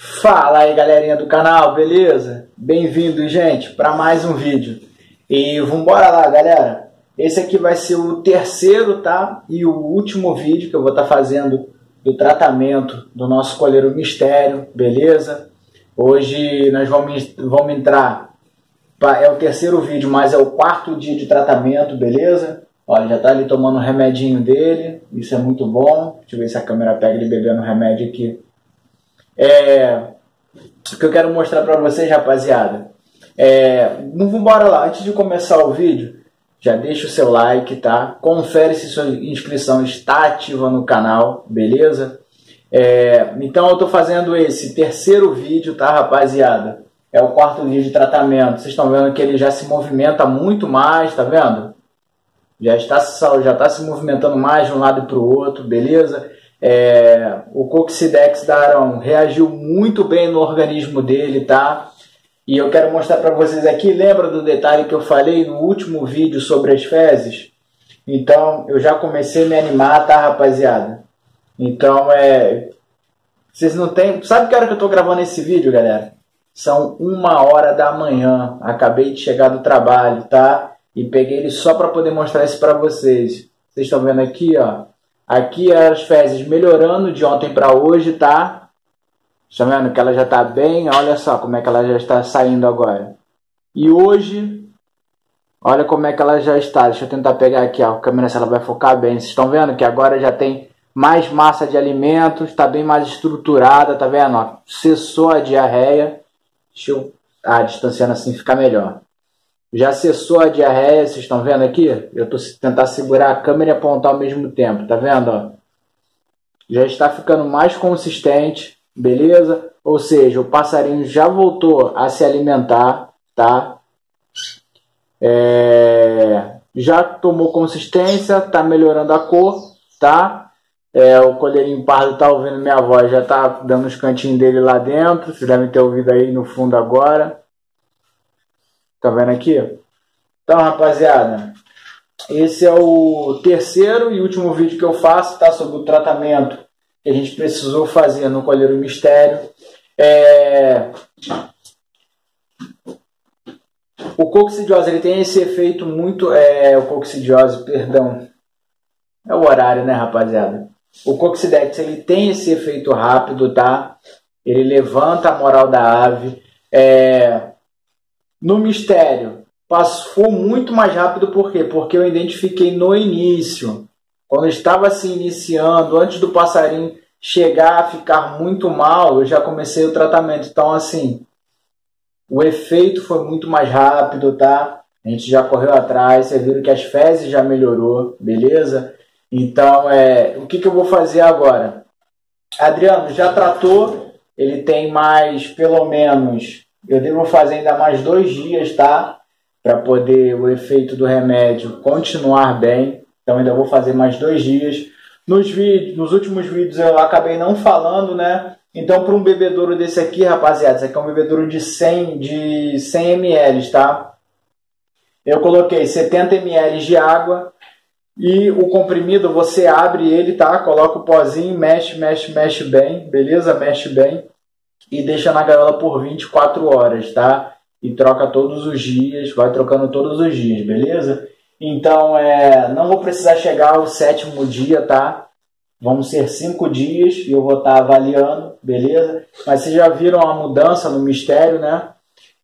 Fala aí galerinha do canal, beleza? Bem-vindo gente para mais um vídeo. E vambora lá galera, esse aqui vai ser o terceiro, tá? E o último vídeo que eu vou estar tá fazendo do tratamento do nosso coleiro mistério, beleza? Hoje nós vamos, vamos entrar, é o terceiro vídeo, mas é o quarto dia de tratamento, beleza? Olha, já tá ali tomando o remedinho dele, isso é muito bom. Deixa eu ver se a câmera pega ele bebendo o remédio aqui. É, o que eu quero mostrar para vocês, rapaziada. É, vamos embora lá. Antes de começar o vídeo, já deixa o seu like, tá? Confere se sua inscrição está ativa no canal, beleza? É, então eu estou fazendo esse terceiro vídeo, tá, rapaziada? É o quarto vídeo de tratamento. Vocês estão vendo que ele já se movimenta muito mais, tá vendo? Já está, já está se movimentando mais de um lado para o outro, beleza? É, o Coxidex da Arão reagiu muito bem no organismo dele, tá? E eu quero mostrar para vocês aqui, lembra do detalhe que eu falei no último vídeo sobre as fezes? Então, eu já comecei a me animar, tá, rapaziada? Então, é... Vocês não tem... Sabe que hora que eu tô gravando esse vídeo, galera? São uma hora da manhã. Acabei de chegar do trabalho, tá? E peguei ele só para poder mostrar isso para vocês. Vocês estão vendo aqui, ó. Aqui as fezes melhorando de ontem para hoje, tá? Está vendo que ela já está bem? Olha só como é que ela já está saindo agora. E hoje, olha como é que ela já está. Deixa eu tentar pegar aqui ó, a câmera se ela vai focar bem. Vocês estão vendo que agora já tem mais massa de alimentos, está bem mais estruturada, tá vendo? Ó, cessou a diarreia. Deixa eu ah, distanciando assim fica melhor. Já cessou a diarreia, vocês estão vendo aqui? Eu estou tentar segurar a câmera e apontar ao mesmo tempo, tá vendo? Já está ficando mais consistente beleza? Ou seja, o passarinho já voltou a se alimentar, tá? É, já tomou consistência, tá melhorando a cor, tá? É, o colherinho pardo tá ouvindo minha voz, já tá dando os cantinhos dele lá dentro. Vocês devem ter ouvido aí no fundo agora. Tá vendo aqui? Então, rapaziada, esse é o terceiro e último vídeo que eu faço, tá? Sobre o tratamento que a gente precisou fazer no Colheiro Mistério. É... O coccidiose ele tem esse efeito muito. É, o coccidiose, perdão. É o horário, né, rapaziada? O coccidex ele tem esse efeito rápido, tá? Ele levanta a moral da ave. É... No mistério, passou muito mais rápido, por quê? Porque eu identifiquei no início. Quando estava se iniciando, antes do passarinho chegar a ficar muito mal, eu já comecei o tratamento. Então, assim, o efeito foi muito mais rápido, tá? A gente já correu atrás, vocês viram que as fezes já melhorou, beleza? Então, é, o que, que eu vou fazer agora? Adriano já tratou, ele tem mais, pelo menos, eu devo fazer ainda mais dois dias, tá? Para poder o efeito do remédio continuar bem. Então ainda vou fazer mais dois dias. Nos, vídeos, nos últimos vídeos eu acabei não falando, né? Então para um bebedouro desse aqui, rapaziada, esse aqui é um bebedouro de 100, de 100 ml, tá? Eu coloquei 70 ml de água e o comprimido você abre ele, tá? Coloca o pozinho, mexe, mexe, mexe bem, beleza? Mexe bem e deixa na gaiola por 24 horas, tá? E troca todos os dias, vai trocando todos os dias, beleza? Então, é, não vou precisar chegar ao sétimo dia, tá? Vão ser cinco dias e eu vou estar tá avaliando, beleza? Mas vocês já viram a mudança no mistério, né?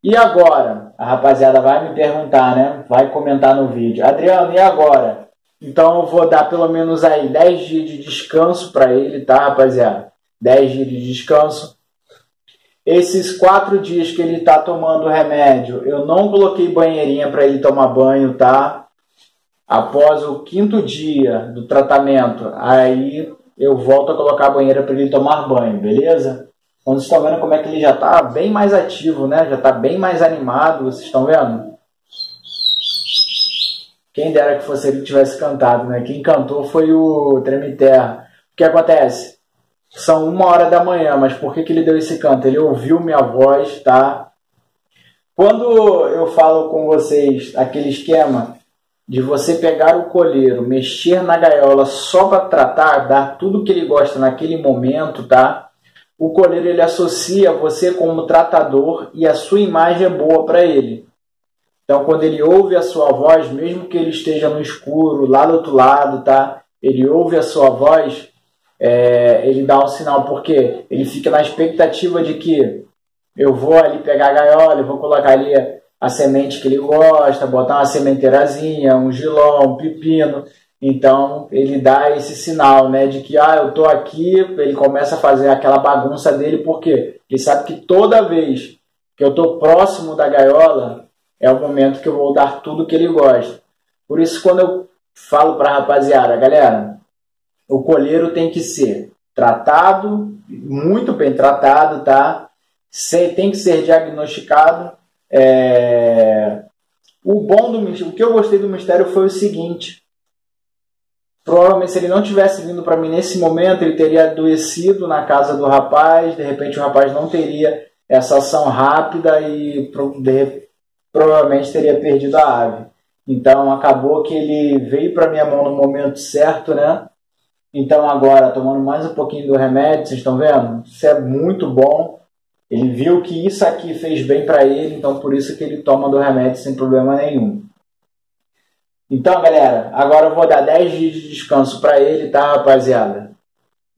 E agora? A rapaziada vai me perguntar, né? Vai comentar no vídeo. Adriano, e agora? Então eu vou dar pelo menos aí 10 dias de descanso para ele, tá, rapaziada? 10 dias de descanso. Esses quatro dias que ele tá tomando remédio, eu não coloquei banheirinha para ele tomar banho, tá? Após o quinto dia do tratamento, aí eu volto a colocar a banheira para ele tomar banho, beleza? Quando vocês estão vendo como é que ele já está bem mais ativo, né? Já está bem mais animado, vocês estão vendo? Quem dera que fosse ele que tivesse cantado, né? Quem cantou foi o Tremiterra. O que acontece? São uma hora da manhã, mas por que, que ele deu esse canto? Ele ouviu minha voz, tá? Quando eu falo com vocês aquele esquema de você pegar o colheiro, mexer na gaiola só para tratar, dar tudo que ele gosta naquele momento, tá? o coleiro ele associa você como tratador e a sua imagem é boa para ele. Então, quando ele ouve a sua voz, mesmo que ele esteja no escuro, lá do outro lado, tá? Ele ouve a sua voz, é, ele dá um sinal, porque ele fica na expectativa de que eu vou ali pegar a gaiola, eu vou colocar ali a semente que ele gosta, botar uma sementeirazinha, um giló, um pepino. Então ele dá esse sinal, né, de que ah, eu tô aqui, ele começa a fazer aquela bagunça dele porque ele sabe que toda vez que eu tô próximo da gaiola é o momento que eu vou dar tudo que ele gosta. Por isso quando eu falo para rapaziada, galera, o colheiro tem que ser tratado, muito bem tratado, tá? Tem que ser diagnosticado é... O bom do o que eu gostei do mistério foi o seguinte: provavelmente se ele não tivesse vindo para mim nesse momento, ele teria adoecido na casa do rapaz, de repente o rapaz não teria essa ação rápida e provavelmente teria perdido a ave. Então acabou que ele veio para minha mão no momento certo, né? Então agora tomando mais um pouquinho do remédio, vocês estão vendo? Isso é muito bom. Ele viu que isso aqui fez bem para ele, então por isso que ele toma do remédio sem problema nenhum. Então, galera, agora eu vou dar 10 dias de descanso para ele, tá, rapaziada?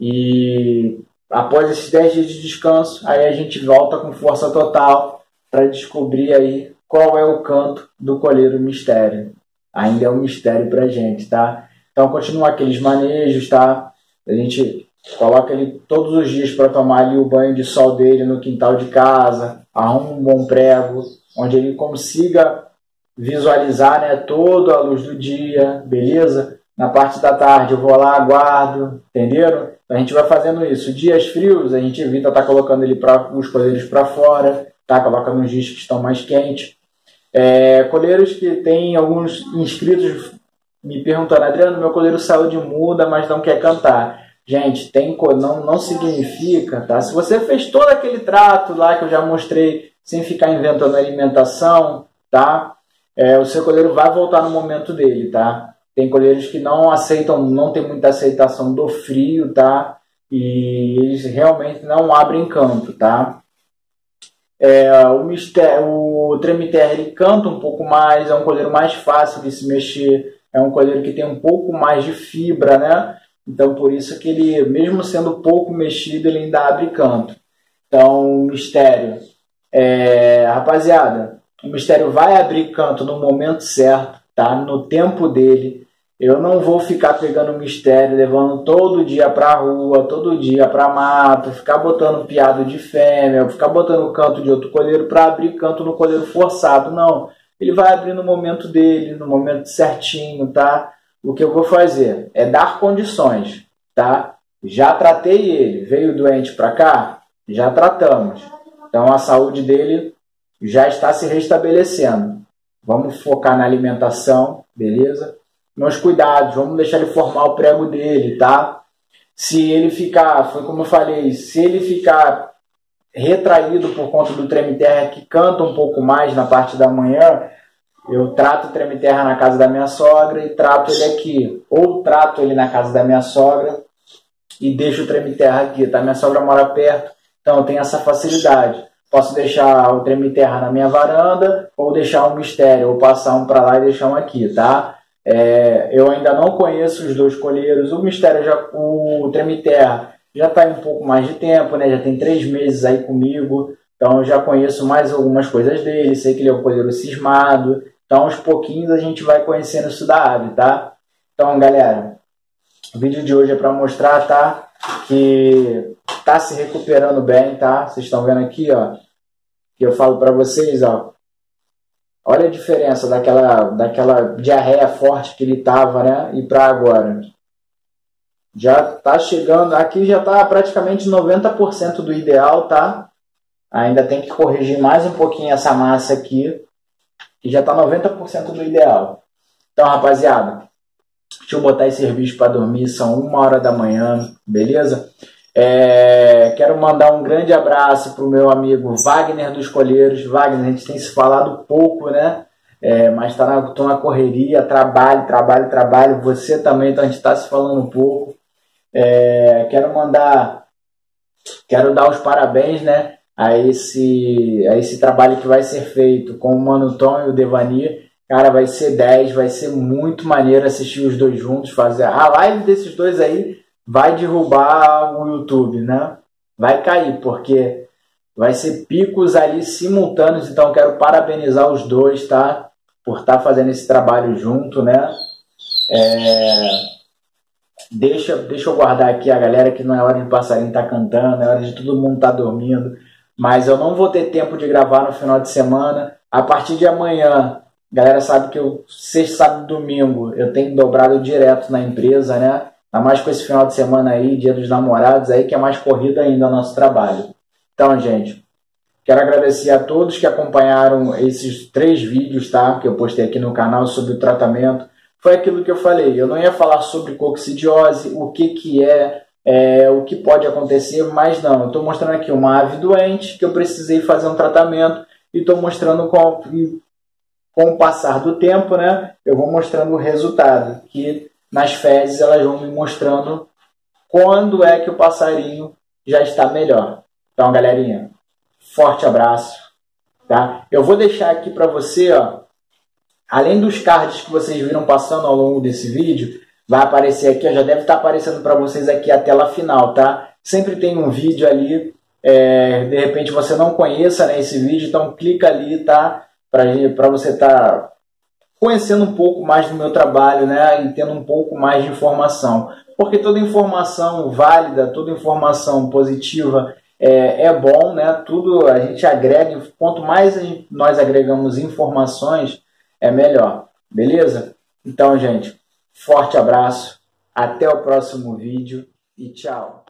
E após esses 10 dias de descanso, aí a gente volta com força total para descobrir aí qual é o canto do colheiro mistério. Ainda é um mistério pra gente, tá? Então continua aqueles manejos, tá? A gente Coloca ele todos os dias para tomar ali o banho de sol dele no quintal de casa, arruma um bom prego, onde ele consiga visualizar né, toda a luz do dia, beleza? Na parte da tarde eu vou lá, aguardo, entenderam? A gente vai fazendo isso. Dias frios, a gente evita estar tá colocando ele pra, os colheiros para fora, tá? coloca nos dias que estão mais quentes. É, colheiros que tem alguns inscritos me perguntando, Adriano, meu colheiro saiu de muda, mas não quer cantar. Gente, tem não, não significa, tá? Se você fez todo aquele trato lá que eu já mostrei, sem ficar inventando alimentação, tá? É, o seu colheiro vai voltar no momento dele, tá? Tem colheiros que não aceitam, não tem muita aceitação do frio, tá? E eles realmente não abrem canto, tá? É, o, mistério, o tremiterra ele canta um pouco mais, é um colheiro mais fácil de se mexer, é um colheiro que tem um pouco mais de fibra, né? Então, por isso que ele, mesmo sendo pouco mexido, ele ainda abre canto. Então, mistério. É, rapaziada, o mistério vai abrir canto no momento certo, tá? No tempo dele. Eu não vou ficar pegando mistério, levando todo dia pra rua, todo dia pra mato, ficar botando piado de fêmea, ficar botando canto de outro colheiro para abrir canto no colheiro forçado. Não. Ele vai abrir no momento dele, no momento certinho, tá? o que eu vou fazer é dar condições, tá? Já tratei ele, veio doente para cá, já tratamos. Então a saúde dele já está se restabelecendo. Vamos focar na alimentação, beleza? Nos cuidados, vamos deixar ele formar o prego dele, tá? Se ele ficar, foi como eu falei, se ele ficar retraído por conta do treme terra que canta um pouco mais na parte da manhã, eu trato o treme terra na casa da minha sogra e trato ele aqui. Ou trato ele na casa da minha sogra e deixo o treme terra aqui, tá? Minha sogra mora perto, então eu tenho essa facilidade. Posso deixar o treme terra na minha varanda ou deixar um mistério, ou passar um para lá e deixar um aqui, tá? É, eu ainda não conheço os dois colheiros. O mistério, já, o treme terra já está um pouco mais de tempo, né? Já tem três meses aí comigo. Então eu já conheço mais algumas coisas dele, sei que ele é um colheiro cismado, então, aos pouquinhos a gente vai conhecendo isso da ave, tá? Então, galera, o vídeo de hoje é para mostrar, tá? Que tá se recuperando bem, tá? Vocês estão vendo aqui, ó. Que eu falo para vocês, ó. Olha a diferença daquela, daquela diarreia forte que ele tava, né? E para agora. Já tá chegando, aqui já tá praticamente 90% do ideal, tá? Ainda tem que corrigir mais um pouquinho essa massa aqui que já está 90% do ideal. Então, rapaziada, deixa eu botar esse serviço para dormir, são uma hora da manhã, beleza? É, quero mandar um grande abraço para o meu amigo Wagner dos Colheiros. Wagner, a gente tem se falado pouco, né? É, mas está na, tô na correria, trabalho, trabalho, trabalho. Você também, então a gente está se falando um pouco. É, quero mandar quero dar os parabéns, né, a esse, a esse trabalho que vai ser feito com o Mano Tom e o Devani. Cara, vai ser 10, vai ser muito maneiro assistir os dois juntos, fazer a live desses dois aí vai derrubar o YouTube, né? Vai cair, porque vai ser picos ali simultâneos, então quero parabenizar os dois, tá? Por estar tá fazendo esse trabalho junto, né? É... Deixa, deixa eu guardar aqui a galera que não é hora de passarinho tá cantando, é hora de todo mundo tá dormindo. Mas eu não vou ter tempo de gravar no final de semana. A partir de amanhã, galera sabe que eu, sexta, sábado domingo, eu tenho dobrado direto na empresa, né? Ainda mais com esse final de semana aí, dia dos namorados aí, que é mais corrido ainda o nosso trabalho. Então, gente, quero agradecer a todos que acompanharam esses três vídeos, tá? Que eu postei aqui no canal sobre o tratamento. Foi aquilo que eu falei, eu não ia falar sobre coccidiose, o que que é, é, o que pode acontecer, mas não, eu estou mostrando aqui uma ave doente que eu precisei fazer um tratamento e estou mostrando com, com o passar do tempo, né, eu vou mostrando o resultado, que nas fezes elas vão me mostrando quando é que o passarinho já está melhor. Então, galerinha, forte abraço, tá? Eu vou deixar aqui para você, ó, além dos cards que vocês viram passando ao longo desse vídeo, vai aparecer aqui, já deve estar aparecendo para vocês aqui a tela final, tá? Sempre tem um vídeo ali, é, de repente você não conheça né, esse vídeo, então clica ali, tá? Para você estar tá conhecendo um pouco mais do meu trabalho, né? E tendo um pouco mais de informação. Porque toda informação válida, toda informação positiva é, é bom, né? Tudo a gente agrega, quanto mais nós agregamos informações, é melhor. Beleza? Então, gente, Forte abraço, até o próximo vídeo e tchau!